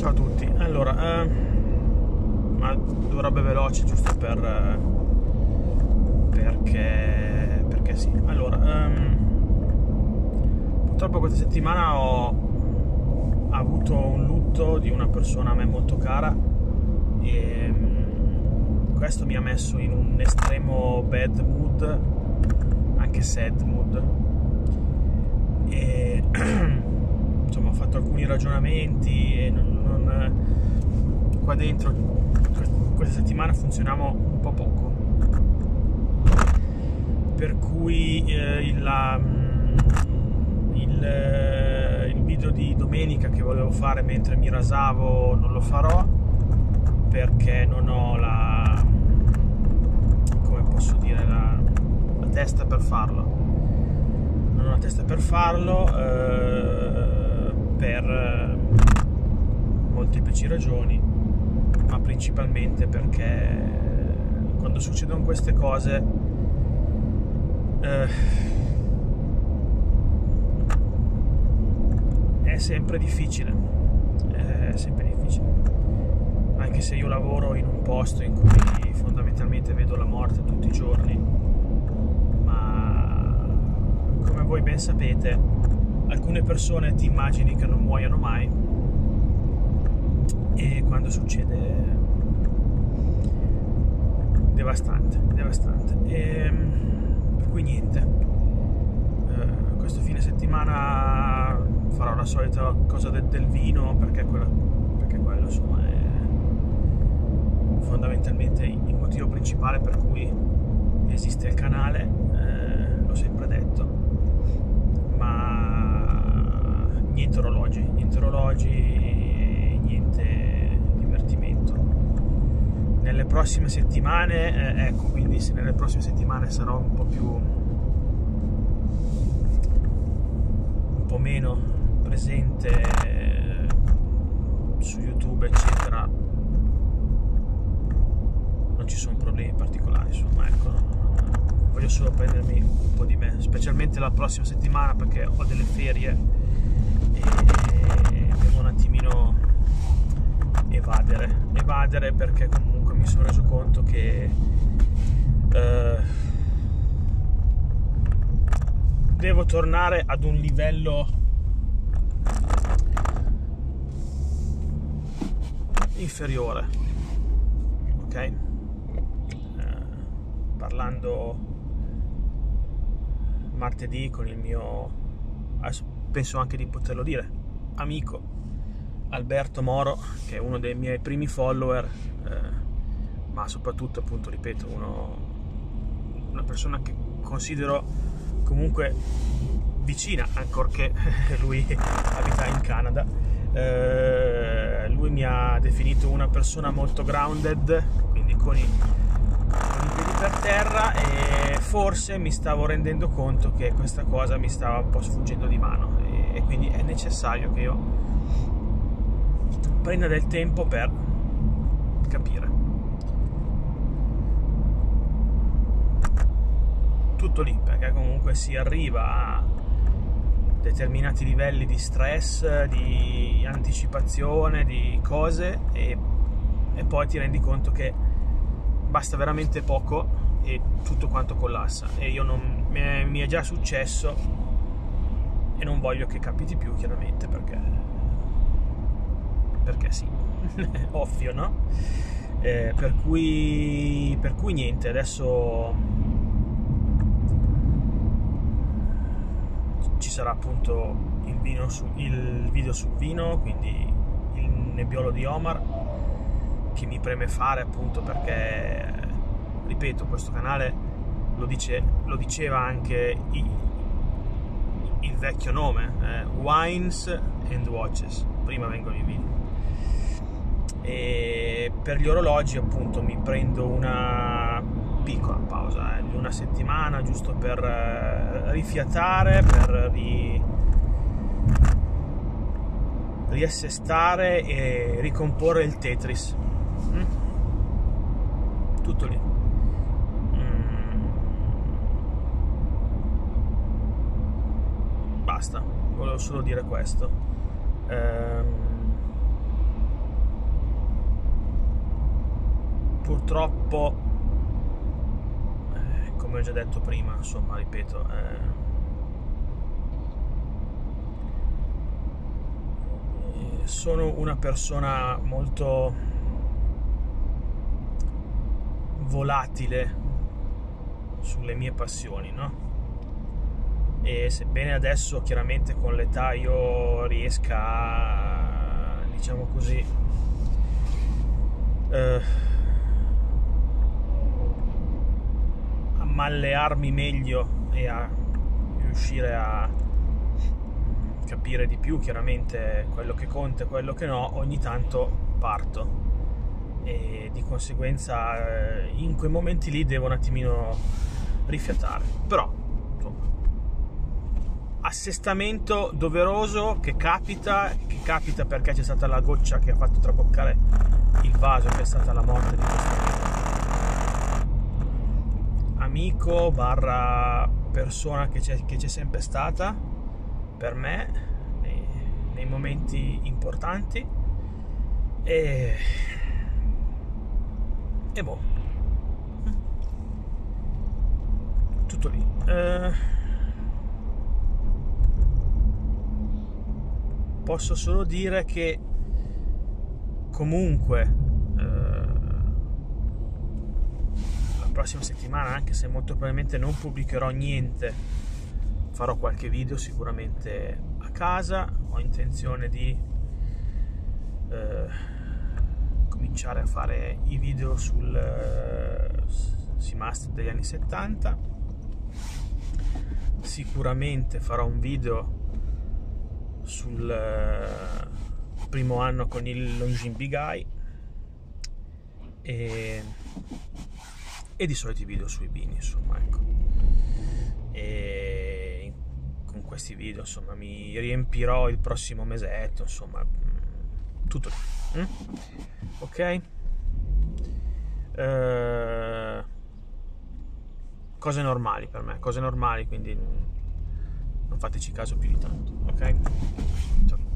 Ciao a tutti. Allora, eh, ma dovrebbe veloce giusto per eh, perché perché sì. Allora, ehm, purtroppo questa settimana ho avuto un lutto di una persona a me molto cara e mm, questo mi ha messo in un estremo bad mood, anche sad mood. E fatto alcuni ragionamenti e non, non, qua dentro questa settimana funzioniamo un po' poco. Per cui eh, il, la, mm, il, eh, il, video di domenica che volevo fare mentre mi rasavo non lo farò perché non ho la come posso dire la, la testa per farlo. Non ho la testa per farlo eh, per eh, molteplici ragioni, ma principalmente perché quando succedono queste cose eh, è sempre difficile, è sempre difficile, anche se io lavoro in un posto in cui fondamentalmente vedo la morte tutti i giorni, ma come voi ben sapete alcune persone ti immagini che non muoiano mai e quando succede devastante, devastante. E, ehm, per cui niente, eh, questo fine settimana farò la solita cosa del, del vino perché, quella, perché quello insomma è fondamentalmente il motivo principale per cui esiste il canale, eh, l'ho sempre detto niente orologi, niente orologi, niente divertimento. Nelle prossime settimane, eh, ecco, quindi se nelle prossime settimane sarò un po' più un po' meno presente eh, su YouTube, eccetera, non ci sono problemi particolari, insomma, ecco, voglio solo prendermi un po' di me, specialmente la prossima settimana perché ho delle ferie e devo un attimino evadere, evadere perché comunque mi sono reso conto che eh, devo tornare ad un livello inferiore, ok? Eh, parlando martedì con il mio penso anche di poterlo dire, amico Alberto Moro, che è uno dei miei primi follower, eh, ma soprattutto, appunto, ripeto, uno, una persona che considero comunque vicina, ancorché lui abita in Canada. Eh, lui mi ha definito una persona molto grounded, quindi con i, con i piedi per terra e forse mi stavo rendendo conto che questa cosa mi stava un po' sfuggendo di mano e quindi è necessario che io prenda del tempo per capire. Tutto lì, perché comunque si arriva a determinati livelli di stress, di anticipazione, di cose e, e poi ti rendi conto che basta veramente poco e tutto quanto collassa. E io non mi è, già successo e non voglio che capiti più chiaramente perché perché sì. Ovvio no? Eh, per cui per cui niente adesso ci sarà appunto il, su, il video sul vino quindi il nebbiolo di Omar che mi preme fare appunto perché ripeto questo canale lo, dice, lo diceva anche i, il vecchio nome, eh, Wines and Watches, prima vengono i vini. E per gli orologi appunto mi prendo una piccola pausa eh, di una settimana giusto per eh, rifiatare, per ri... riassestare e ricomporre il Tetris. Mm? Tutto lì. Mm. Basta, volevo solo dire questo. Ehm... Purtroppo come ho già detto prima, insomma, ripeto, eh, sono una persona molto volatile sulle mie passioni, no? E sebbene adesso chiaramente con l'età io riesca a, diciamo così, eh, a mallearmi meglio e a riuscire a capire di più chiaramente quello che conta e quello che no, ogni tanto parto e di conseguenza eh, in quei momenti lì devo un attimino rifiatare. Però, insomma, assestamento doveroso che capita, che capita perché c'è stata la goccia che ha fatto traboccare il vaso, che è stata la morte di questo amico barra persona che c'è, che c'è sempre stata per me nei, nei momenti importanti e e boh. Tutto lì. Eh, posso solo dire che comunque eh, la prossima settimana, anche se molto probabilmente non pubblicherò niente, farò qualche video sicuramente a casa. Ho intenzione di eh, cominciare a fare i video sul uh, Seamaster degli anni 70 sicuramente farò un video sul uh, primo anno con il Longines Big Eye e, e di solito i video sui bini insomma ecco e con questi video insomma mi riempirò il prossimo mesetto insomma tutto lì. Mm? Ok? Uh, cose normali per me, cose normali, quindi non fateci caso più di tanto, ok? Ciao.